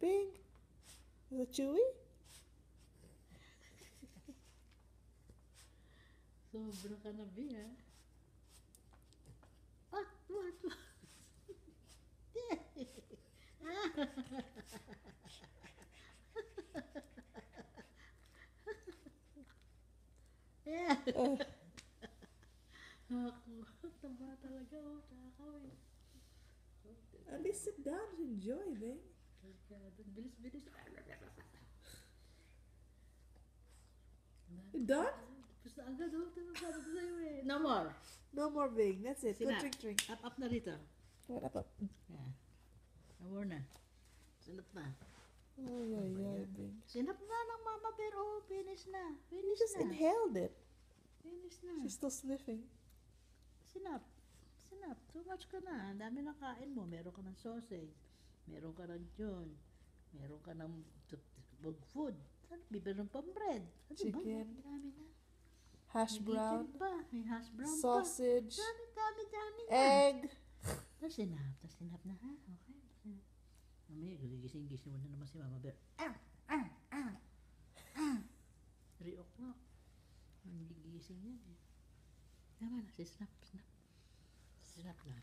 Bing. Is it chewy? Sobra ka na, Bing, ha? Ah, what, what? Yeah. Uh, Ako, taba talaga, oh. Nakakawin. at least sit down and enjoy, Bing. Bilis, bilis. You done? Tapos na agad, oh. Ito sabi ko sa'yo, eh. No more. No more Bing. That's it. Go Sina. drink, drink. Up, up na rito. What up, up? Yeah. More na. Sinap na. Oh, yeah, yeah, Bing. Sinap na ng mama bear, oh. Finish na. You Finish just na. inhaled it. Finish na. She's still sniffing. Sinap. Sinap. Too much ka na. Ang dami ng kain mo. Meron ka ng sausage. Meron ka ng John. Meron ka ng bug food. Ano, Meron pang bread. Ano ba? Chicken. Dami na. Hash May brown, pa. May hash brown sausage, pa. Dami, dami, dami na. egg. Tapos sinap. Tapos sinap na ha. Okay. Mamaya, gigising-gising mo na naman si Mama Bear. Ah! Ah! Ah! Ah! 3 o'clock. Ang gigising yan eh. Tama na, si Snap, Snap. Snap na.